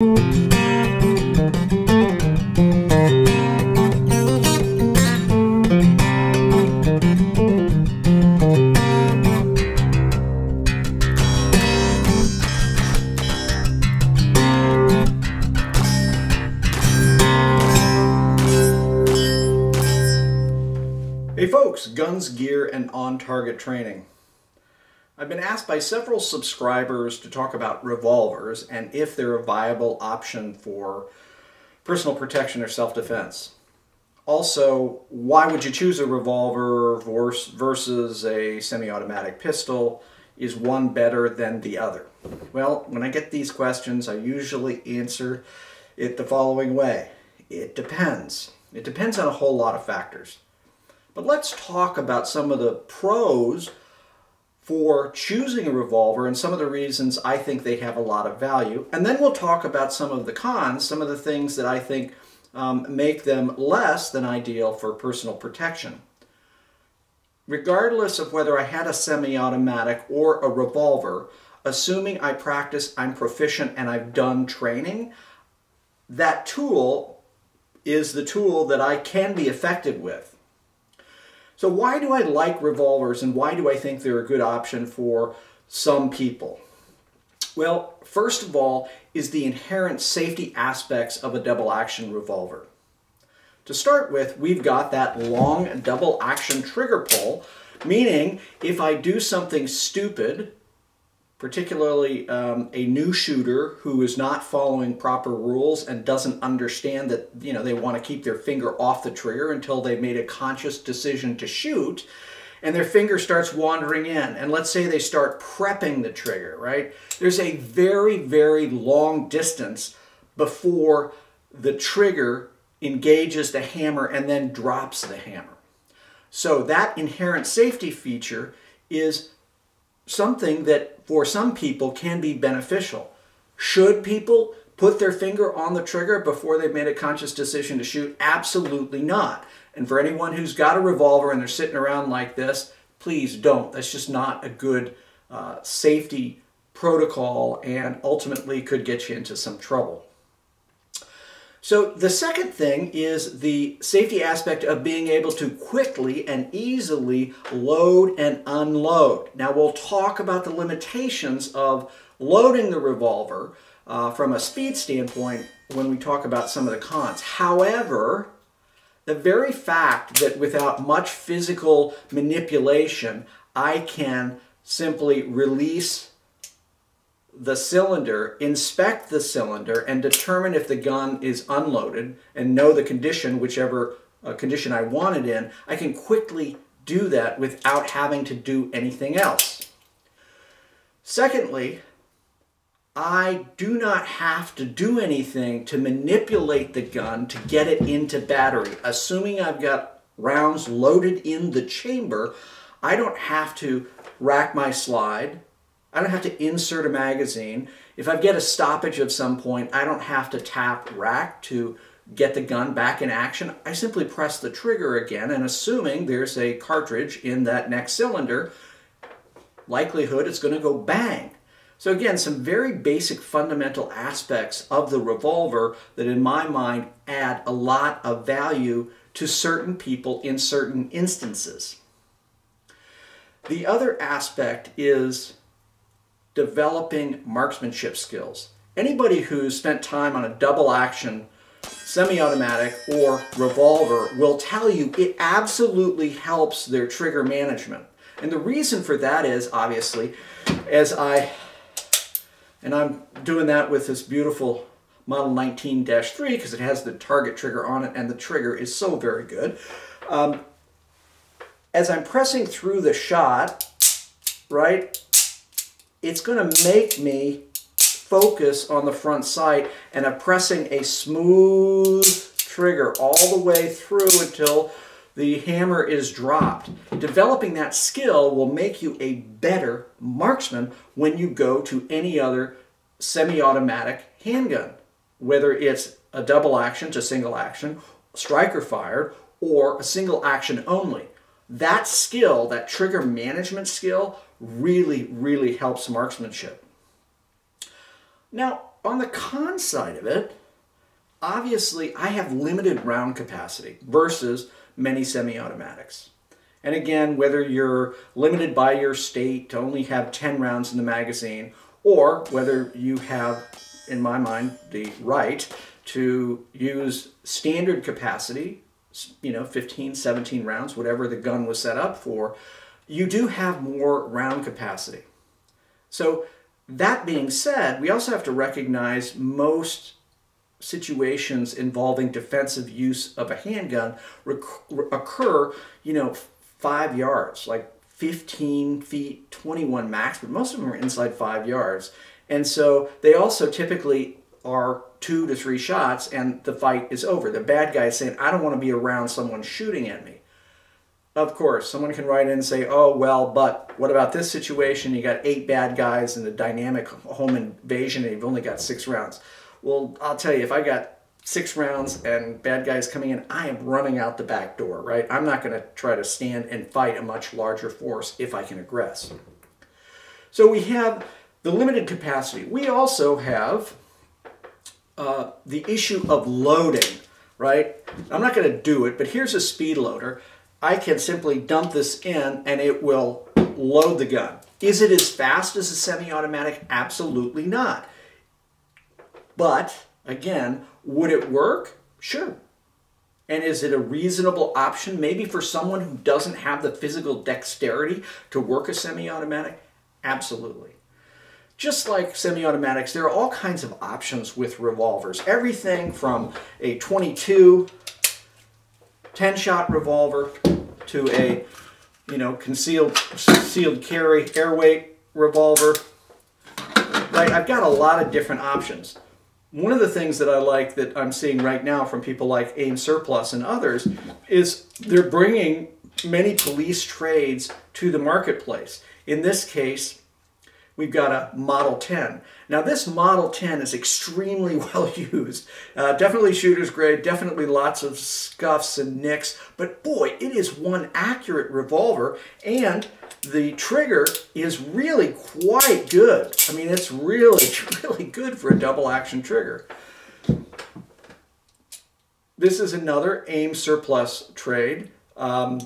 Hey folks, guns, gear, and on-target training. I've been asked by several subscribers to talk about revolvers and if they're a viable option for personal protection or self-defense. Also, why would you choose a revolver versus a semi-automatic pistol? Is one better than the other? Well, when I get these questions, I usually answer it the following way. It depends. It depends on a whole lot of factors. But let's talk about some of the pros for choosing a revolver and some of the reasons I think they have a lot of value. And then we'll talk about some of the cons, some of the things that I think um, make them less than ideal for personal protection. Regardless of whether I had a semi-automatic or a revolver, assuming I practice, I'm proficient, and I've done training, that tool is the tool that I can be effective with. So why do I like revolvers and why do I think they're a good option for some people? Well, first of all is the inherent safety aspects of a double action revolver. To start with, we've got that long double action trigger pull, meaning if I do something stupid, particularly um, a new shooter who is not following proper rules and doesn't understand that you know they want to keep their finger off the trigger until they've made a conscious decision to shoot and their finger starts wandering in. And let's say they start prepping the trigger right? There's a very very long distance before the trigger engages the hammer and then drops the hammer. So that inherent safety feature is something that for some people can be beneficial. Should people put their finger on the trigger before they've made a conscious decision to shoot? Absolutely not. And for anyone who's got a revolver and they're sitting around like this, please don't. That's just not a good uh, safety protocol and ultimately could get you into some trouble. So the second thing is the safety aspect of being able to quickly and easily load and unload. Now we'll talk about the limitations of loading the revolver uh, from a speed standpoint when we talk about some of the cons. However, the very fact that without much physical manipulation, I can simply release the cylinder, inspect the cylinder, and determine if the gun is unloaded and know the condition, whichever uh, condition I want it in, I can quickly do that without having to do anything else. Secondly, I do not have to do anything to manipulate the gun to get it into battery. Assuming I've got rounds loaded in the chamber, I don't have to rack my slide, I don't have to insert a magazine. If I get a stoppage of some point, I don't have to tap rack to get the gun back in action. I simply press the trigger again and assuming there's a cartridge in that next cylinder, likelihood it's going to go bang. So again, some very basic fundamental aspects of the revolver that in my mind add a lot of value to certain people in certain instances. The other aspect is developing marksmanship skills. Anybody who's spent time on a double action semi-automatic or revolver will tell you it absolutely helps their trigger management. And the reason for that is, obviously, as I, and I'm doing that with this beautiful Model 19-3 because it has the target trigger on it and the trigger is so very good. Um, as I'm pressing through the shot, right, it's going to make me focus on the front sight and I'm pressing a smooth trigger all the way through until the hammer is dropped. Developing that skill will make you a better marksman when you go to any other semi-automatic handgun, whether it's a double action to single action, striker fired, or a single action only. That skill, that trigger management skill, really, really helps marksmanship. Now, on the con side of it, obviously I have limited round capacity versus many semi-automatics. And again, whether you're limited by your state to only have 10 rounds in the magazine, or whether you have, in my mind, the right to use standard capacity, you know, 15, 17 rounds, whatever the gun was set up for, you do have more round capacity. So that being said, we also have to recognize most situations involving defensive use of a handgun occur, you know, five yards, like 15 feet, 21 max, but most of them are inside five yards. And so they also typically are two to three shots and the fight is over. The bad guy is saying, I don't want to be around someone shooting at me. Of course, someone can write in and say, oh, well, but what about this situation? You got eight bad guys in a dynamic home invasion and you've only got six rounds. Well, I'll tell you, if I got six rounds and bad guys coming in, I am running out the back door, right? I'm not going to try to stand and fight a much larger force if I can aggress. So we have the limited capacity. We also have uh, the issue of loading, right? I'm not going to do it, but here's a speed loader. I can simply dump this in and it will load the gun. Is it as fast as a semi-automatic? Absolutely not. But again, would it work? Sure. And is it a reasonable option maybe for someone who doesn't have the physical dexterity to work a semi-automatic? Absolutely. Just like semi-automatics, there are all kinds of options with revolvers. Everything from a 22 10-shot revolver to a, you know, concealed sealed carry airweight revolver. Right, I've got a lot of different options. One of the things that I like that I'm seeing right now from people like AIM Surplus and others is they're bringing many police trades to the marketplace. In this case, we've got a Model 10. Now this Model 10 is extremely well used. Uh, definitely shooter's grade, definitely lots of scuffs and nicks, but boy, it is one accurate revolver and the trigger is really quite good. I mean, it's really, really good for a double action trigger. This is another AIM surplus trade. Um,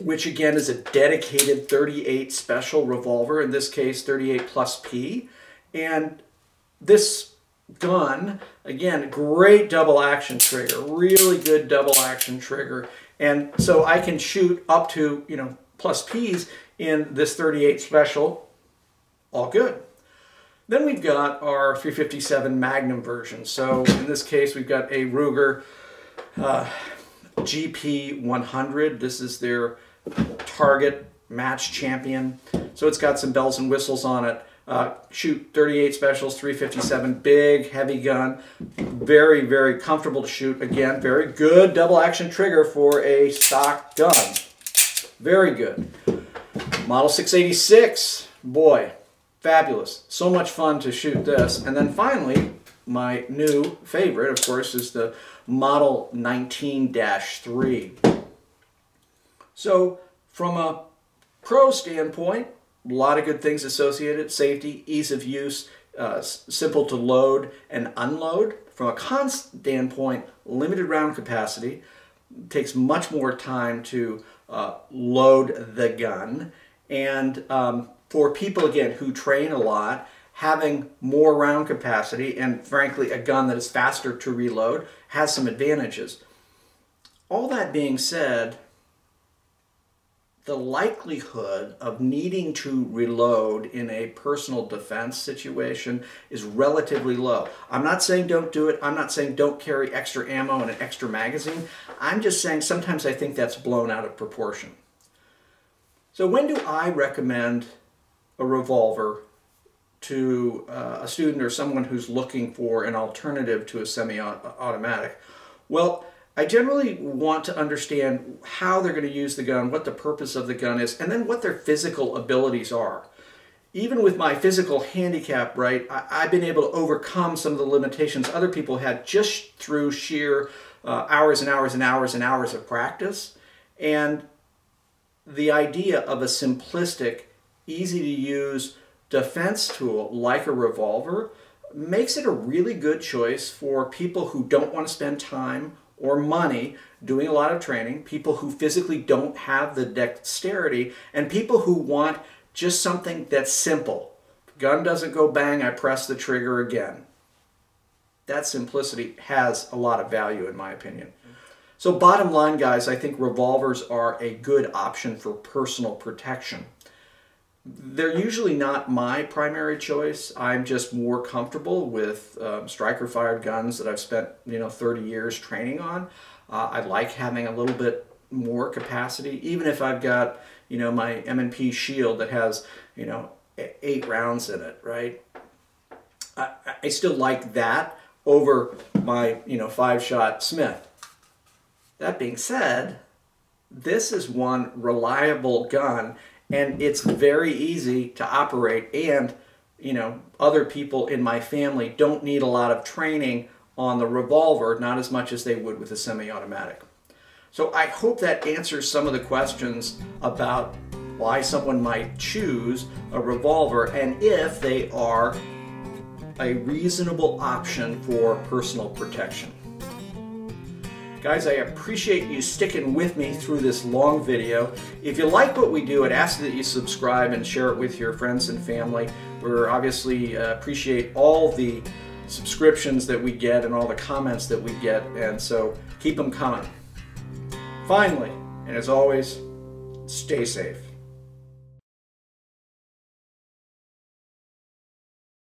which again is a dedicated 38 special revolver, in this case 38 plus P. And this gun, again, great double action trigger, really good double action trigger. And so I can shoot up to, you know, plus Ps in this 38 special, all good. Then we've got our 357 Magnum version. So in this case, we've got a Ruger uh, GP100. This is their Target Match Champion. So it's got some bells and whistles on it. Uh, shoot 38 specials, 357, big, heavy gun. Very, very comfortable to shoot. Again, very good double action trigger for a stock gun. Very good. Model 686, boy, fabulous. So much fun to shoot this. And then finally, my new favorite, of course, is the Model 19-3. So from a pro standpoint, a lot of good things associated, safety, ease of use, uh, simple to load and unload. From a con standpoint, limited round capacity, takes much more time to uh, load the gun. And um, for people, again, who train a lot, having more round capacity and frankly a gun that is faster to reload has some advantages. All that being said, the likelihood of needing to reload in a personal defense situation is relatively low. I'm not saying don't do it. I'm not saying don't carry extra ammo and an extra magazine. I'm just saying sometimes I think that's blown out of proportion. So when do I recommend a revolver to uh, a student or someone who's looking for an alternative to a semi-automatic? Well, I generally want to understand how they're going to use the gun, what the purpose of the gun is, and then what their physical abilities are. Even with my physical handicap, right, I, have been able to overcome some of the limitations other people had just through sheer uh, hours and hours and hours and hours of practice. And the idea of a simplistic, easy to use defense tool like a revolver makes it a really good choice for people who don't want to spend time or money doing a lot of training, people who physically don't have the dexterity, and people who want just something that's simple. Gun doesn't go bang, I press the trigger again. That simplicity has a lot of value in my opinion. So bottom line guys, I think revolvers are a good option for personal protection. They're usually not my primary choice. I'm just more comfortable with um, striker fired guns that I've spent you know 30 years training on. Uh, I like having a little bit more capacity, even if I've got you know my M&P Shield that has you know eight rounds in it, right? I, I still like that over my you know five shot Smith. That being said, this is one reliable gun and it's very easy to operate and you know other people in my family don't need a lot of training on the revolver not as much as they would with a semi-automatic. So i hope that answers some of the questions about why someone might choose a revolver and if they are a reasonable option for personal protection Guys, I appreciate you sticking with me through this long video. If you like what we do, I'd ask that you subscribe and share it with your friends and family. We obviously uh, appreciate all the subscriptions that we get and all the comments that we get, and so keep them coming. Finally, and as always, stay safe.